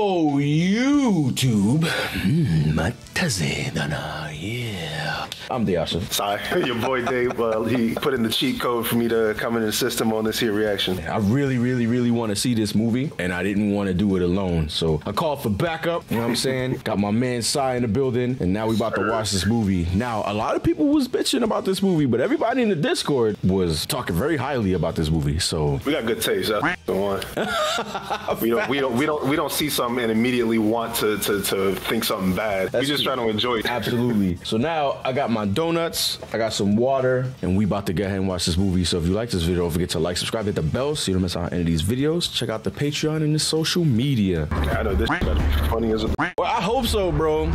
Yo, YouTube. Mm, mataze dana. Yeah. I'm Dayasha. Sorry, your boy Dave. Uh, he put in the cheat code for me to come in and assist him on this here reaction. I really, really, really want to see this movie, and I didn't want to do it alone. So I called for backup. You know what I'm saying? Got my man Sai in the building, and now we about to watch this movie. Now, a lot of people was bitching about this movie, but everybody in the Discord was talking very highly about this movie. So We got good taste. That's the one. we don't, we don't, we don't, we don't see something and immediately want to to, to think something bad. we just try to enjoy it. Absolutely. So now I got my donuts, I got some water, and we about to go ahead and watch this movie. So if you like this video, don't forget to like, subscribe, hit the bell so you don't miss out on any of these videos. Check out the Patreon and the social media. I know this gotta be funny as a. Well, I hope so, bro.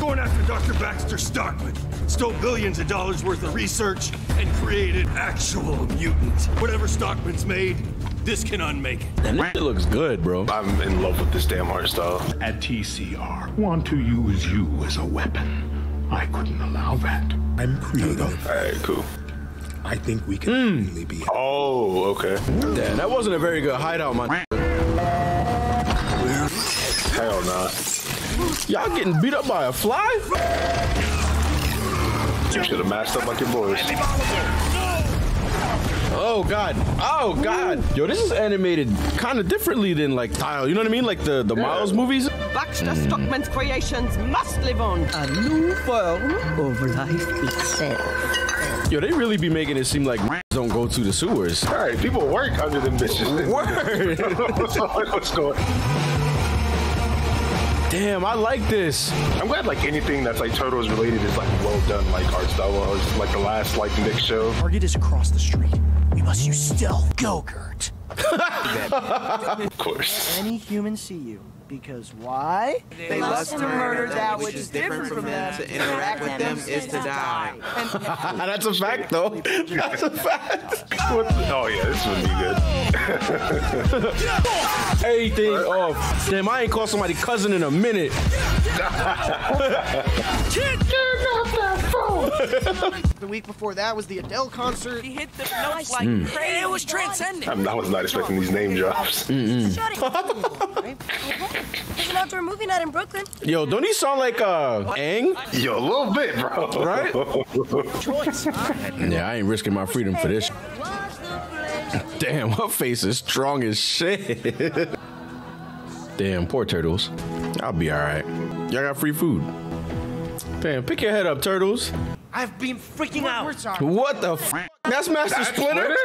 Going after Dr. Baxter Stockman. Stole billions of dollars worth of research and created actual mutants. Whatever Stockman's made, this can unmake it. And this shit looks good, bro. I'm in love with this damn art style. at TCR want to use you as a weapon. I couldn't allow that. I'm creative. All right, cool. I think we can hmm. really be. Oh, okay. Damn, that wasn't a very good hideout, man. Hell nah. Y'all getting beat up by a fly? You should have matched up like your boys. Oh god. Oh god. Yo, this is animated kind of differently than like Tile. You know what I mean? Like the the Miles movies. Baxter hmm. Stockman's creations must live on. A new form of life itself. Yo, they really be making it seem like don't go to the sewers. All right, people work under them bitches. Word. What's going? Damn, I like this. I'm glad like anything that's like turtles related is like well done, like art style. Well, like the last like Nick show. Target is across the street. We must use stealth. Go, Gert. Of course. Any human see you. Because why? They lust to murder that which is different from them. To interact with them is to die. That's a fact, though. That's a fact. What the- oh yeah, this would be good. Everything off. Damn, I ain't called somebody cousin in a minute. The week before that was the Adele concert. He hit the notes like mm. crazy. It was transcendent. I'm, I was not expecting these name drops. Shut uh-huh. it. Right? There's an outdoor movie night in Brooklyn. Yo, don't he sound like uh Aang? Yo, a little bit, bro. Right? Yeah, I ain't risking my freedom for this. Damn, her face is strong as shit. Damn, poor turtles. I'll be alright. Y'all got free food. Damn, pick your head up, turtles. I've been freaking out. We're sorry. What the f? That's Master Splinter?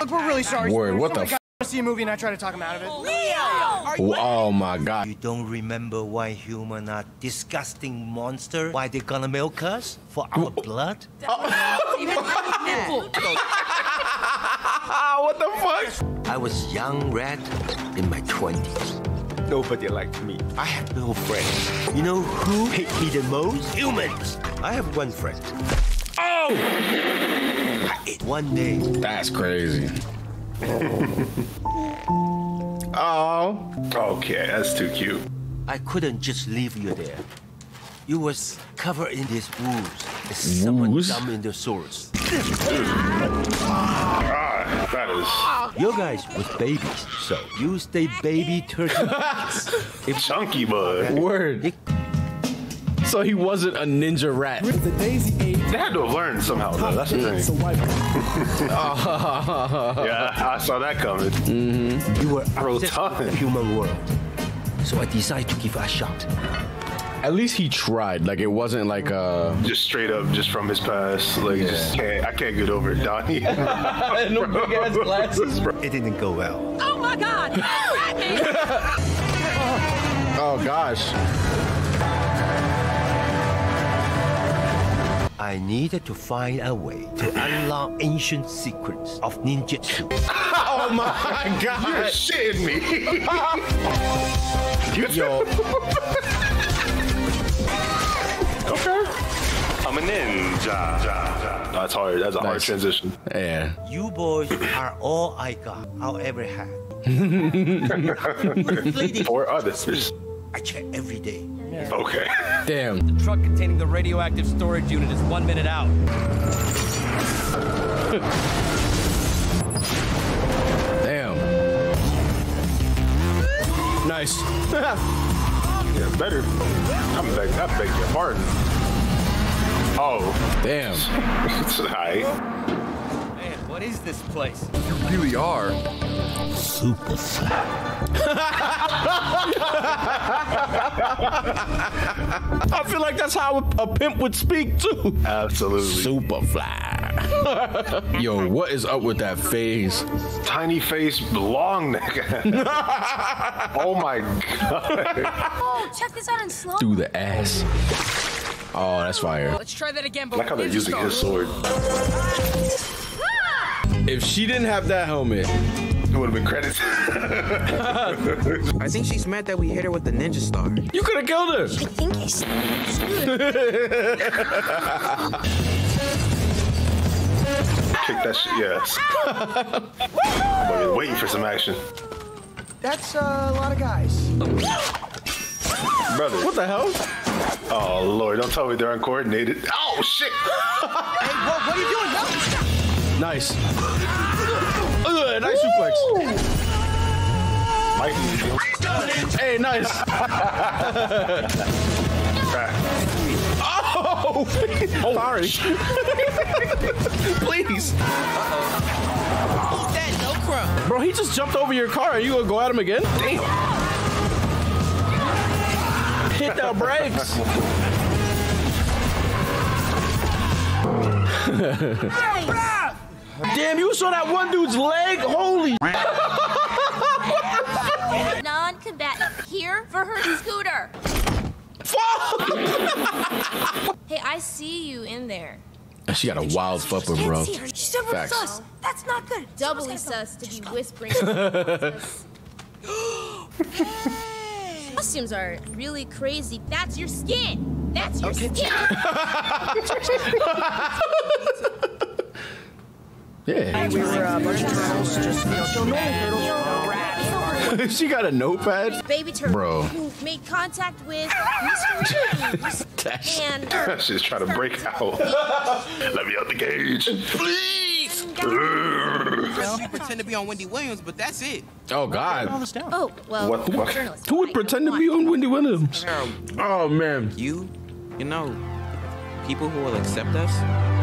Look, we're really sorry. Word, what the Somebody got to see a movie and I try to talk him out of it. Leo! Oh my god. You don't remember why humans are disgusting monsters? Why they gonna milk us for our blood? What the fuck? I was young red, in my twenties. Nobody liked me. I had no friends. You know who hate me the most? Humans. I have one friend. Oh! I ate one day. That's crazy. Oh. Okay, that's too cute. I couldn't just leave you there. You was covered in this ooze. As someone Ooze? dumb in the source. Ah, that is You guys was babies, so you stay baby turkey. if chunky, bud. Word. So he wasn't a ninja rat. They had to have learned somehow, though. That's the thing. yeah, I saw that coming. you were Bro, upset tough. with the human world, so I decided to give it a shot. At least he tried. Like it wasn't like uh Just straight up, just from his past. Like, just can't, I can't get over it, Donnie. no big ass glasses. It didn't go well. Oh my God! Oh gosh. I needed to find a way to unlock ancient secrets of ninjutsu. Oh my god! You're god. shitting me. Yo, okay. I'm a ninja. That's hard. That's a hard transition. yeah. You boys are all I got, I'll ever have. Or others. I check every day. Okay. Damn. The truck containing the radioactive storage unit is one minute out. Damn. Nice. Yeah, better. I'm beg, I beg your pardon. Oh, Damn. it's alright. Man, what is this place? You really are. Super flat. I feel like that's how a, a pimp would speak too. Absolutely. Super fly. Yo, what is up with that face? Tiny face, long neck. oh my god. Oh, check this out in slow. Through the ass. Oh, that's fire. Let's try that again, I like how they're using his sword. If she didn't have that helmet, It would have been credits. I think she's mad that we hit her with the ninja star. you could have killed her. I think I. Kick that shit, yes. I'm been waiting for some action. That's uh, a lot of guys. Brother. What the hell? Oh, Lord, don't tell me they're uncoordinated. Oh, shit. Hey, what, what are you doing? No. Nice. Ugh, nice suplex. Might be. Hey, nice. Oh, sorry. Please. that no crumb? Bro, he just jumped over your car. Are you gonna go at him again? Damn. Hit the brakes. Damn, you saw that one dude's leg? Holy. Non-combatant here for her scooter. hey, I see you in there. She got a wild flipper, Can't bro. see her. She's super Facts. sus. That's not good. Doubly sus to be whispering. Costumes are really crazy. That's your skin. That's your skin. Yeah. We were uh, a bunch of turtles, just, you know, so normal turtles. she got a notepad? Baby turtle Bro. who made contact with Mr. Reeves. and She's trying to break out. Let me out the cage. Please. You pretend to be on Wendy Williams, but that's it. Oh, God. oh well, What- what- journalist. Who would pretend to be on Wendy Williams? Oh, man. You, you know, people who will accept us.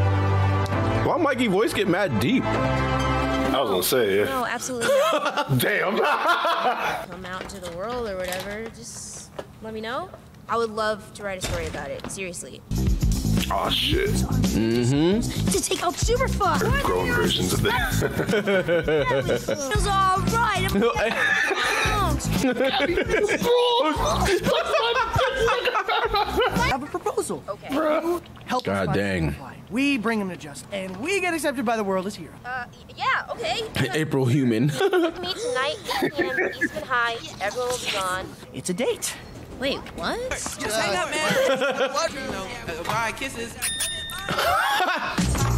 Why Mikey voice get mad deep? I was gonna say, yeah. No, absolutely. Damn. Come out into the world or whatever. Just let me know. I would love to write a story about it. Seriously. oh shit. Mm-hmm. To take out Superfly. Grown versions of this. Feels all right. I have a proposal. Okay. You help God us dang. We bring him to justice, and we get accepted by the world as heroes. Uh, yeah, okay. April Human. With me tonight and Eastman High. Everyone will be gone. It's a date. Wait, what? Just hang up, man. What? You uh, bye, kisses.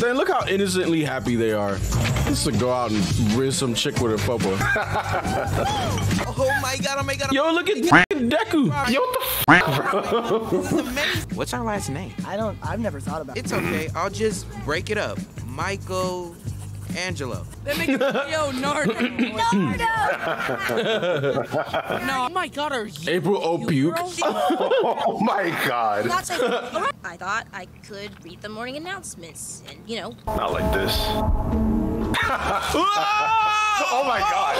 Then look how innocently happy they are. Just to go out and riz some chick with a puppa. Oh my god, oh my god. Yo, look at fucking Deku. Yo, what the f, bro? What's our last name? I don't. I've never thought about it. It's okay. I'll just break it up. Michael Angelo. That makes yo Nardo. no, my God, are you? April O. Puke. Oh my god. That's like, all right. I thought I could read the morning announcements and, you know, Not like this. Oh my god.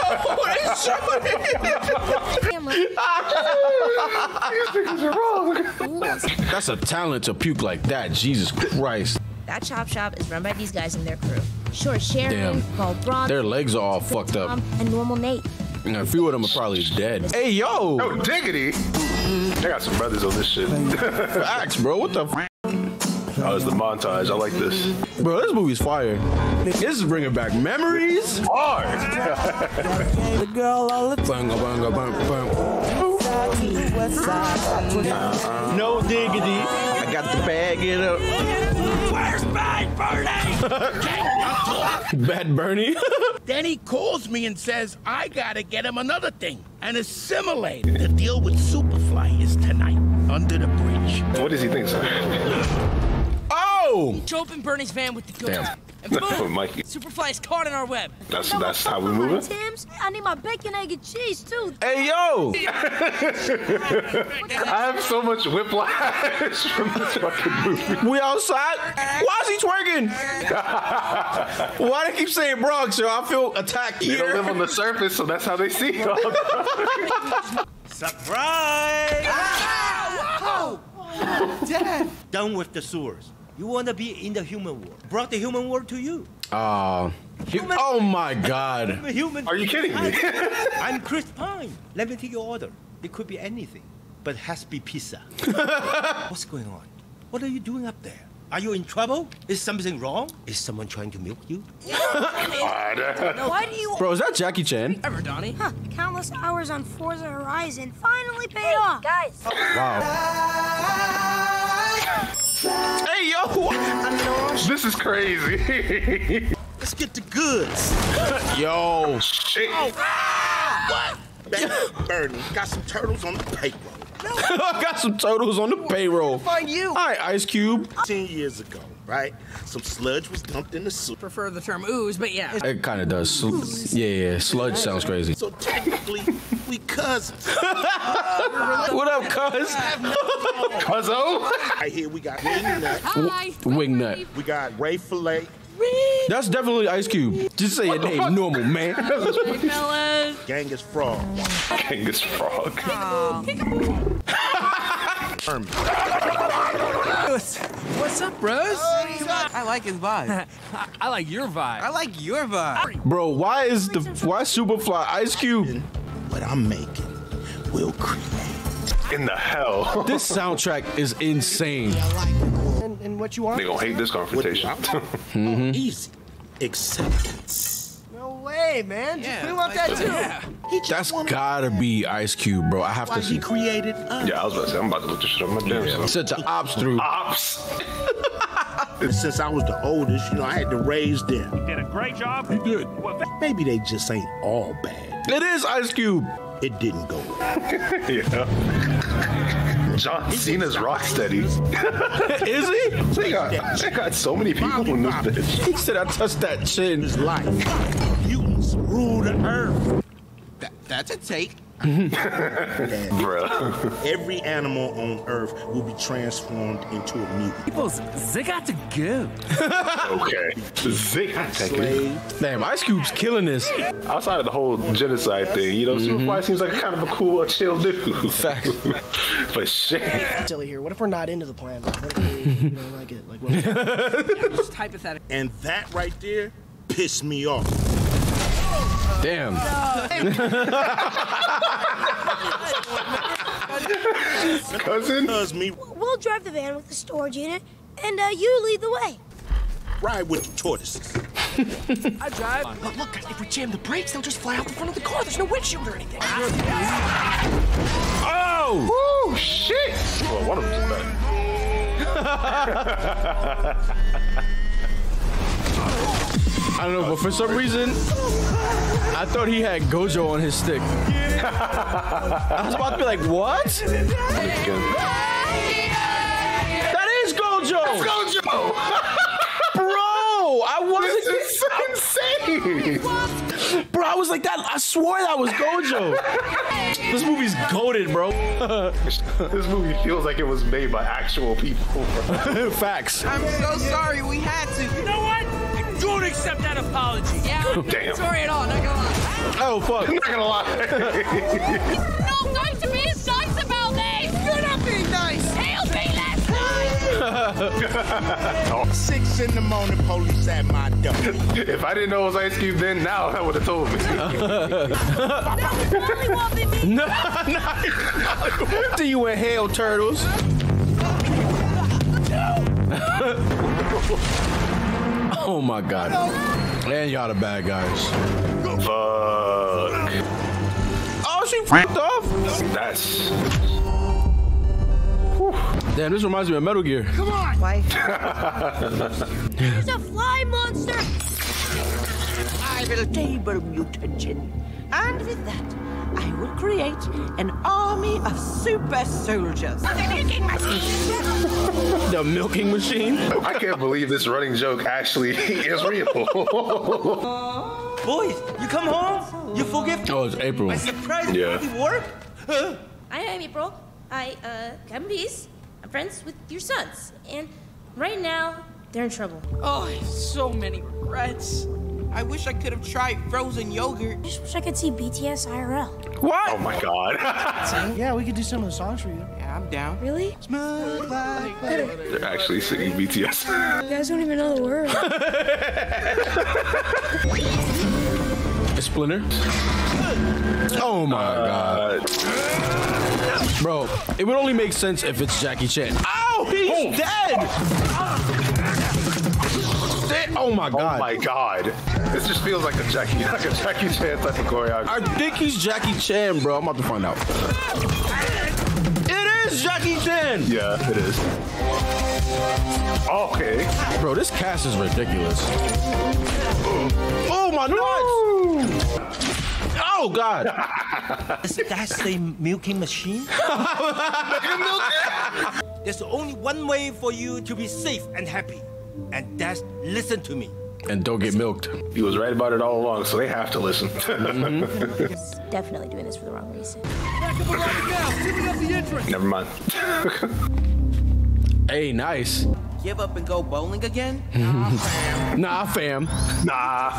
That's a talent to puke like that. Jesus Christ. that chop shop is run by these guys and their crew. Sure, Sharon, Damn. Paul Braun, Their legs are all fucked up. Tom, and Normal Nate. And a few of them are probably dead. Hey, yo. Oh, diggity. I got some brothers on this shit. Facts, bro. What the f? Oh, it's the montage. I like this. Bro, this movie's fire. This is bringing back memories. Hard. the girl all the Bang, bang, bang, bang. No diggity. I got the bag it up. Where's Bad Bernie? Bad Bernie. then he calls me and says, I gotta get him another thing and assimilate. The deal with Superfly is tonight, under the bridge. What does he think, sir? Oh! Show up in Bernie's van with the goods. Damn. And boom! Mikey. Superfly is caught in our web. That's that's how we move it. Tim's. I need my bacon, egg, and cheese too. Hey yo! I have so much whiplash from this fucking movie. We outside? Why is he twerking? Why do they keep saying Bronx, yo? I feel attacked You don't live on the surface, so that's how they see you. Surprise! Whoa! Dad! Done with the sewers. You wanna be in the human world. Brought the human world to you. Uh, he- oh my god. I'm a human. Are you kidding me? I'm Chris Pine. Let me take your order. It could be anything, but it has to be pizza. What's going on? What are you doing up there? Are you in trouble? Is something wrong? Is someone trying to milk you? Why do you? Bro, is that Jackie Chan? Ever, Donnie? Huh, countless hours on Forza Horizon finally paid off. Guys. Wow. Hey yo! this is crazy. Let's get the goods. Yo. Shit. Oh, what? Bernie, got some turtles on the payroll. I got some turtles on the payroll. Find you. All right, Ice Cube. Ten years ago, right? Some sludge was dumped in the soup. Prefer the term ooze, but yeah. It kind of does. Sl- yeah, yeah. Sludge sounds crazy. So technically, we cousins. What up, cuz? Cuzzo? Right here, we got Wingnut. Hi. Wingnut. We got Ray Fillet. That's definitely Ice Cube. Just say your name normal, man. fellas. Genghis Frog. Genghis Frog. Herman. What's up, bros? I like his vibe. I like your vibe. I like your vibe. Bro, why is the why Superfly Ice Cube? What I'm making will create. In the hell? This soundtrack is insane. And, and what you want? They gonna hate this confrontation. mm -hmm. Easy. Acceptance. No way, man. Just Yeah, we want like- that too. yeah. He just That's wanted gotta be Ice Cube, bro. I have why to he see. created us. yeah, I was about to say, I'm about to look this shit up my damn self. Such an ops through. Ops. Since I was the oldest, you know, I had to raise them. Did a great job. You did. Maybe they just ain't all bad. It is Ice Cube. It didn't go well. yeah. John Cena's Rocksteady. Is he? They got, they got so many people in this bitch. He said I touched that chin. His life. Mutants rule the earth. That, that's a take. Bruh. Every animal on Earth will be transformed into a mutant. People's, they got to go. Okay. Zing. Slave. Damn, Ice Cube's killing this. Outside of the whole genocide thing, you know, Superfly mm-hmm. seems like a kind of a cool, chill dude. Facts. but shit. Silly here. What if we're not into the plan? Like, what if we, we don't like it? Like, what Just hypothetical. And that right there pissed me off. Damn. Cousin? Cause me We'll drive the van with the storage unit, and uh, you lead the way. ride with the tortoises. I drive. But look, if we jam the brakes, they'll just fly out the front of the car. There's no windshield or anything. Oh! Oh, shit. Well, one of them's bad. I don't know, but for some reason, I thought he had Gojo on his stick. I was about to be like, what? That is Gojo! That's Gojo! Bro, I wasn't. This is insane! Bro, I was like that. I swore that was Gojo. this movie's goaded, bro. this movie feels like it was made by actual people. Facts. I'm so sorry we had to. You know what? I don't accept that apology. Yeah. Damn. Sorry at all. Not gonna lie. Oh, fuck. I'm not gonna lie. No, going to be as nice about this! You're not being nice! He'll be less nice! Six in the morning, police at my door. if I didn't know it was Ice Cube then, now that would have told me. no, no. See you in hell, turtles. Oh my god. And y'all the bad guys. Fuck. Oh, she fucked off. That's. Damn, this reminds me of Metal Gear. Come on! Wife. He's a fly monster! I will table mutagen. And with that, I will create an army of super soldiers. The milking machine. the milking machine? I can't believe this running joke actually is real. Boys, you come home? You forgive Oh, it's April. my surprise Yeah. party work? Huh? I am April. I, uh, Kevin Peace. I'm friends with your sons. And right now, they're in trouble. Oh, I have so many regrets. I wish I could have tried frozen yogurt. I just wish I could see BTS IRL. What? oh my god. Yeah, we could do some of the songs for you. Yeah, I'm down. Really? They're actually singing BTS. You guys don't even know the words. Splinter. Oh my god. Bro, it would only make sense if it's Jackie Chan. Ow, he's oh. dead! Dead- Oh my god! Oh god. my god. This just feels like a Jackie like a Jackie Chan type of choreography. I think he's Jackie Chan, bro. I'm about to find out. It is Jackie Chan! Yeah, it is. Okay. Bro, this cast is ridiculous. Oh my nuts! Oh god! Is that the milking machine? There's only one way for you to be safe and happy, and that's listen to me. And don't get milked. He was right about it all along, so they have to listen. Mm-hmm. Definitely doing this for the wrong reason. Never mind. Hey, nice. Give up and go bowling again? Mm-hmm. Nah, fam. Nah.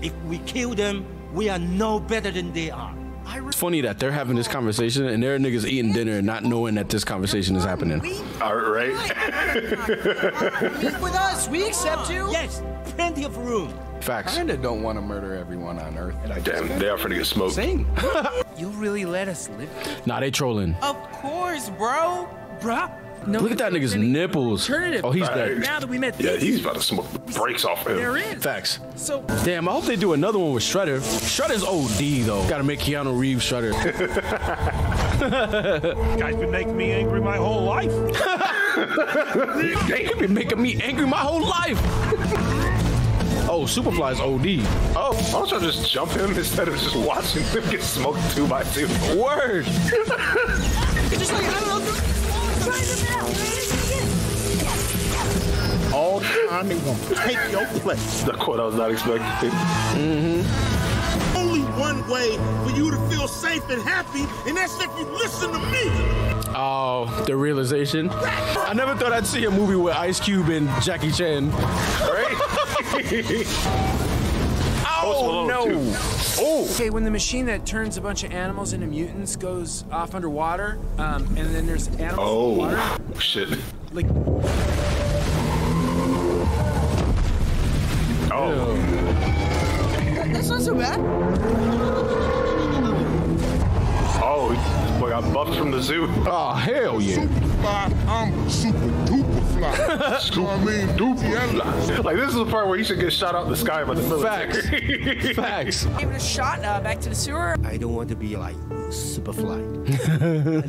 If we kill them, we are no better than they are. It's funny that they're having this conversation and there are niggas eating dinner and not knowing that this conversation is happening. All uh, right. Live with us. We accept you. Yes, plenty of room. Facts. Kinda don't want to murder everyone on Earth. Damn, they are finna get smoked. Sing. You really let us live? Nah, they trolling. Of course, bro. Bruh, Look at that nigga's nipples. Oh, he's dead. now that we met Yeah, he's about to smoke the brakes off him. there is. Facts. So Damn, I hope they do another one with Shredder. Shredder's OD though. Gotta make Keanu Reeves Shredder. Guys been making me angry my whole life. they been making me angry my whole life. oh, Superfly's OD. Oh, Why don't y'all just jump him instead of just watching him get smoked two by two? word. Just like, I don't know. Try them out. All the time they gonna take your place. The quote I was not expecting. Mm-hmm. Only one way for you to feel safe and happy, and that's if you listen to me. Oh, the realization. I never thought I'd see a movie with Ice Cube and Jackie Chan. Right? Oh. Oh. Okay, when the machine that turns a bunch of animals into mutants goes off underwater, um, and then there's animals in the water, Oh, shit. like Oh. That's not so bad. Oh, this boy got buffed from the zoo. Oh hell yeah. Fly, I'm super duper fly. so I mean, duper fly. Like, this is the part where he should get shot out the sky by the military. Facts. Facts. Give it a shot. Uh, back to the sewer. I don't want to be like Superfly.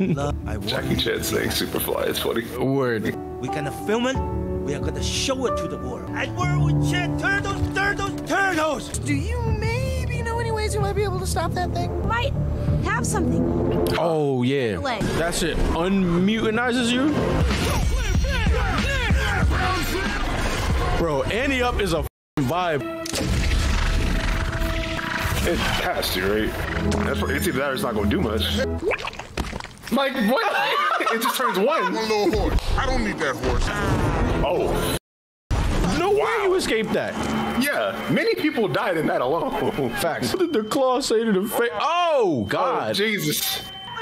I love. I want. Jackie Chan saying Superfly. It's funny. Word. We're gonna film it. We are gonna show it to the world. And where we chant turtles, turtles, turtles. Do you maybe know any ways you might be able to stop that thing? Might have something. Oh yeah. Leg. That shit unmutinizes you. Bro, Annie Up is a vibe. It has to, right? That's what, it's either that or it's not going to do much. Like, what? it just turns one. One little horse. I don't need that horse. Oh, No way you escaped that. yeah. Many people died in that alone. Facts. What did the claw say to the face? Oh Oh, God. Oh, Jesus.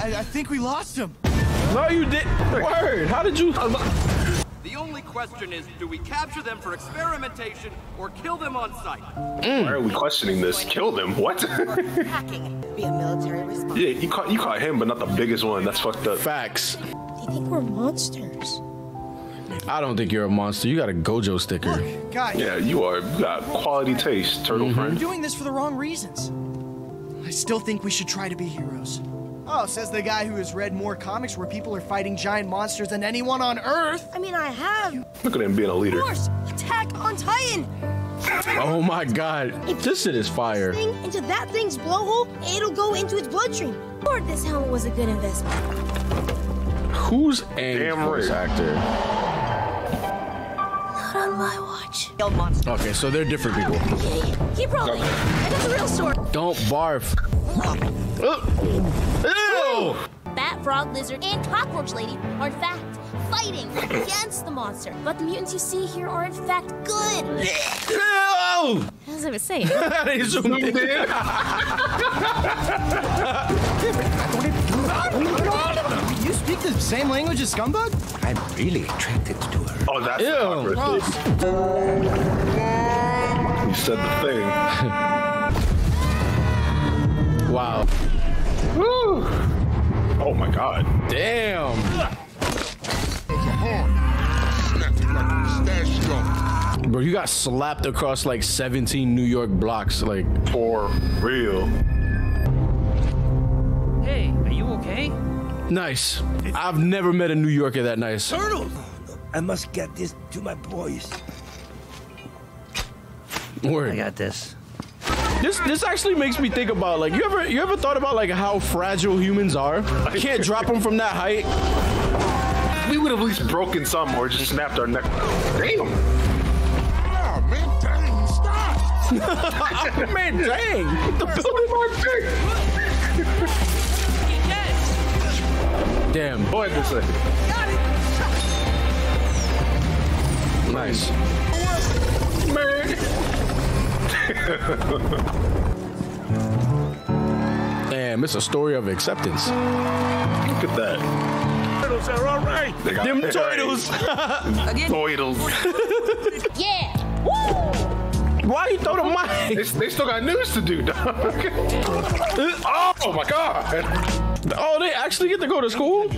I, I think we lost him. No, you did. Word. How did you? The only question is, do we capture them for experimentation or kill them on sight? Mm. Why are we questioning this? Kill them? What? Hacking. Be a military response. yeah, you caught you caught him, but not the biggest one. That's fucked up. Facts. They think we're monsters. I don't think you're a monster. You got a Gojo sticker. Guy, Yeah, you are. You got quality taste, turtle you're friend. doing this for the wrong reasons. I still think we should try to be heroes. Oh, says the guy who has read more comics where people are fighting giant monsters than anyone on Earth. I mean, I have. Look at him being a leader. Of course. attack on Titan. Oh my god. This shit is fire. Thing into that thing's blowhole, it'll go into its bloodstream. Lord, this helmet was a good investment. Who's Aang's voice actor? Not on my watch. Okay, so they're different people. Keep rolling. I got the real story. Don't barf. Ew! Bat, frog, lizard, and cockroach lady are in fact fighting against the monster. But the mutants you see here are in fact good. Ew! As I was saying. They zoomed in. You speak the same language as Scumbag? I'm really attracted to her. Oh, that's the controversy. You said the thing. Bro, you got slapped across like 17 New York blocks, like for real. Hey, are you okay? Nice. I've never met a New Yorker that nice. Turtles! I must get this to my boys. Word. I got this. This this actually makes me think about like you ever you ever thought about like how fragile humans are? I can't drop them from that height. We would have at least broken some or just snapped our neck. Damn. Stop! Man, dang! What the Damn. Go ahead this way. Nice. Damn, it's a story of acceptance. Look at that. Turtles are all right. They got Them right. turtles. Turtles. Yeah. Why you throw the mic? They, they still got news to do, dog. oh my god. Oh, they actually get to go to school?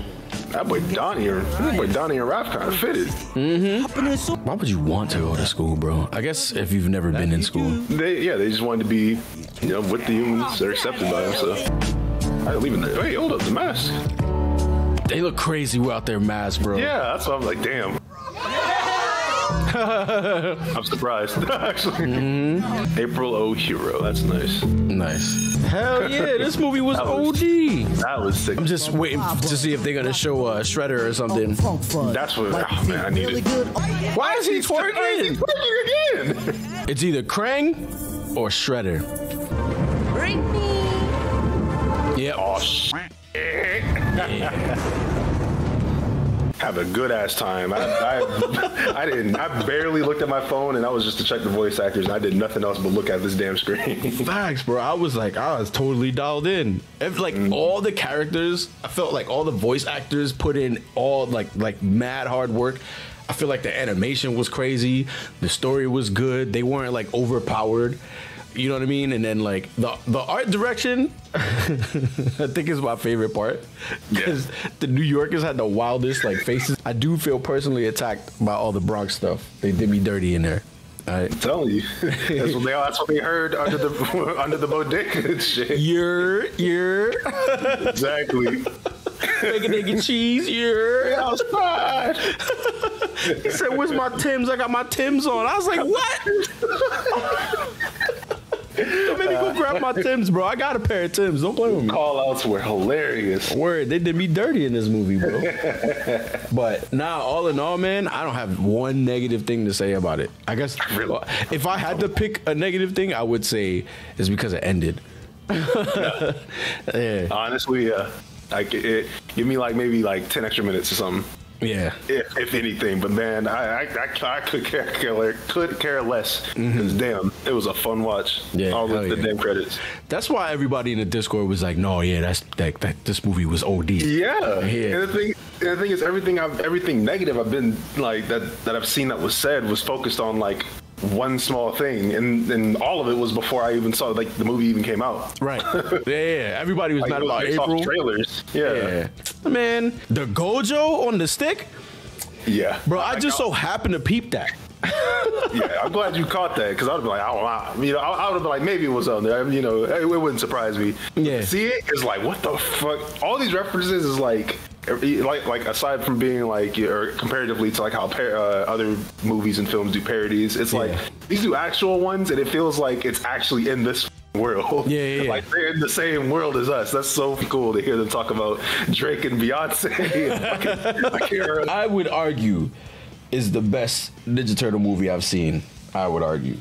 That boy Donnie or that boy Donnie and Raph kind of fitted. Mm-hmm. Why would you want to go to school, bro? I guess if you've never been in school. They yeah, they just wanted to be, you know, with the humans. They're accepted by them. So I leave in there. Hey, hold up, the mask. They look crazy without their mask, bro. Yeah, that's why I'm like, damn. I'm surprised, actually. April O Hero. That's nice. Nice. Hell yeah, this movie was, That was- OD. That was sick. I'm just waiting to see if they're gonna show uh, Shredder or something. That's what. Oh man, I need it. Why is he twerking? Twerking again. It's either Krang or Shredder. Bring me. Yep. Oh shit. Have a good ass time. I, I, I didn't. I barely looked at my phone, and I was just to check the voice actors. And I did nothing else but look at this damn screen. Facts, bro. I was like, I was totally dialed in. If like mm. all the characters, I felt like all the voice actors put in all like like mad hard work. I feel like the animation was crazy. The story was good. They weren't like overpowered. You know what I mean? And then like the the art direction, I think is my favorite part because the New Yorkers had the wildest like faces. I do feel personally attacked by all the Bronx stuff. They did me dirty in there. I'm telling you, that's what they. That's what they heard under the under the bodega and shit. You're you're exactly. Egg, and cheese. You're outside. he said, "Where's my Tims? I got my Tims on." I was like, "What?" Don't make me go grab my Tims, bro. I got a pair of Tims. Don't play with me. Call outs were hilarious. Word, they did me dirty in this movie, bro. but nah, all in all, man, I don't have one negative thing to say about it. I guess if I had to pick a negative thing, I would say it's because it ended. yeah. Honestly, yeah. Like it, give me like maybe like ten extra minutes or something. Yeah. If, if anything, but man, I I, I, I could care, care could care less. 'Cause damn, it was a fun watch. Yeah, all hell the, the damn credits. That's why everybody in the Discord was like, "No, yeah, that's that, that this movie was OD." Yeah. Yeah. And the thing, and the thing is, everything I've everything negative I've been like that that I've seen that was said was focused on like one small thing, and and all of it was before I even saw like the movie even came out. Right. Yeah, yeah. Everybody was Like, mad about April. trailers. Yeah. Yeah. Man, the Gojo on the stick, Yeah. bro. I just so happened to peep that. yeah, I'm glad you caught that because I would be like, I don't know, you know, I, I would have been like, maybe it was on there. You know, it, it wouldn't surprise me. Yeah. See it is like, what the fuck? All these references is like, like like aside from being like or comparatively to like how par- uh, other movies and films do parodies, it's like these do actual ones, and it feels like it's actually in this world. Yeah, yeah, yeah. like they're in the same world as us. That's so cool to hear them talk about Drake and Beyonce. I would argue is the best Ninja Turtle movie I've seen. I would argue.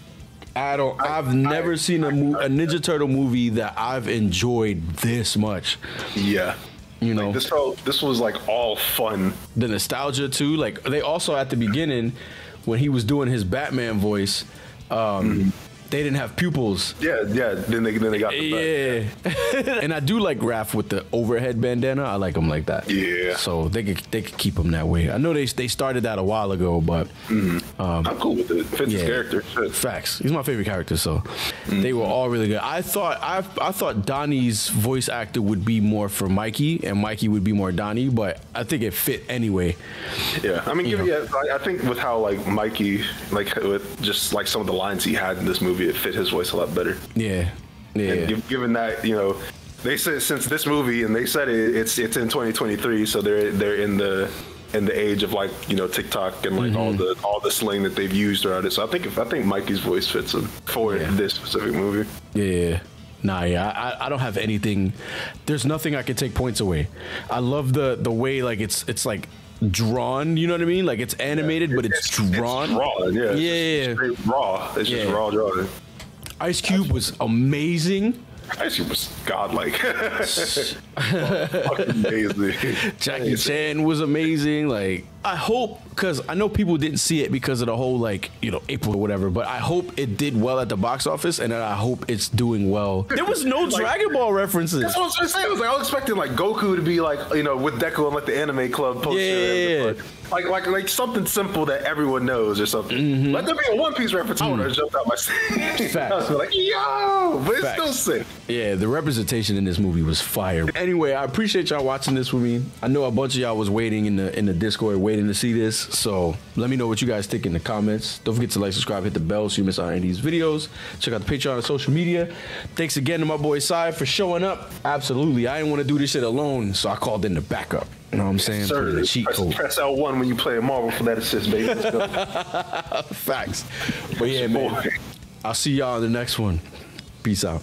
I don't. I've never seen a, mo- a Ninja Turtle movie that I've enjoyed this much. Yeah. You know, this felt this was like all fun. The nostalgia too. Like they also at the beginning when he was doing his Batman voice, um, they didn't have pupils. Yeah, yeah. Then they then they got the Yeah, and I do like Raph with the overhead bandana. I like him like that. Yeah. So they could they could keep him that way. I know they they started that a while ago, but um, I'm cool with it. Fits his character. Facts. He's my favorite character. So they were all really good. I thought I I thought Donnie's voice actor would be more for Mikey, and Mikey would be more Donnie, but I think it fit anyway. Yeah, I mean, You given, know. yeah, I, I think with how like Mikey, like with just like some of the lines he had in this movie, it fit his voice a lot better. Yeah, yeah. And given that, you know, they said since this movie, and they said it, it's it's in 2023, so they're they're in the in the age of like you know TikTok and like all mm-hmm. the all the slang that they've used throughout it. So I think if I think Mikey's voice fits him for this specific movie. Yeah. Nah, yeah, I, I don't have anything. There's nothing I could take points away. I love the the way like it's it's like drawn. You know what I mean? Like it's animated, but it's, drawn. raw, yeah, it's yeah, just straight raw. It's just raw drawing. Ice Cube was amazing. Ice was godlike. Fucking amazing. Jackie Chan was amazing. Like I hope because I know people didn't see it because of the whole like you know April or whatever, but I hope it did well at the box office, and I hope it's doing well. There was no Like- Dragon Ball references. That's what I was gonna say. I was like, I was expecting like Goku to be like, you know, with Deku on like the anime club poster. Yeah. Like, like, like something simple that everyone knows or something. Mm-hmm. Let there be a One Piece reference. I would have mm. jumped out my seat. Facts. like, yo, but it's Facts. still sick. Yeah, the representation in this movie was fire. Anyway, I appreciate y'all watching this with me. I know a bunch of y'all was waiting in the in the Discord, waiting to see this. So let me know what you guys think in the comments. Don't forget to like, subscribe, hit the bell so you miss out on any of these videos. Check out the Patreon and social media. Thanks again to my boy Sai for showing up. Absolutely, I didn't want to do this shit alone, so I called in the backup. You know what I'm saying? Sir, the cheat press, code. press L1 when you play a Marvel for that assist, baby. Facts. But yeah, man. I'll see y'all in the next one. Peace out.